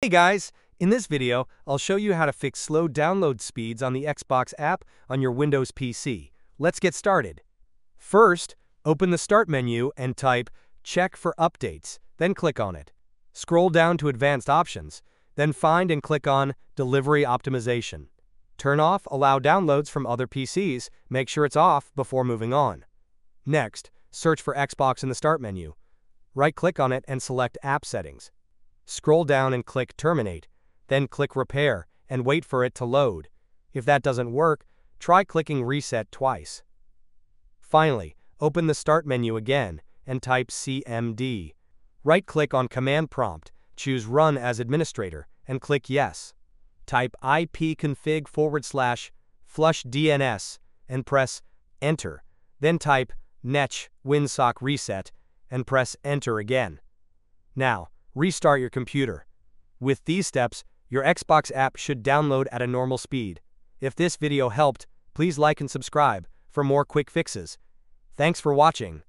Hey guys, in this video, I'll show you how to fix slow download speeds on the Xbox app on your Windows PC. Let's get started. First, open the Start menu and type Check for Updates, then click on it. Scroll down to Advanced Options, then find and click on Delivery Optimization. Turn off Allow downloads from other PCs, make sure it's off before moving on. Next, search for Xbox in the Start menu. Right-click on it and select App Settings. Scroll down and click Terminate, then click Repair and wait for it to load. If that doesn't work, try clicking Reset twice. Finally, open the Start menu again and type CMD. Right-click on Command Prompt, choose Run as Administrator, and click Yes. Type ipconfig forward slash flush DNS and press Enter. Then type netsh winsock reset and press Enter again. Now, restart your computer. With these steps, your Xbox app should download at a normal speed. If this video helped, please like and subscribe for more quick fixes. Thanks for watching.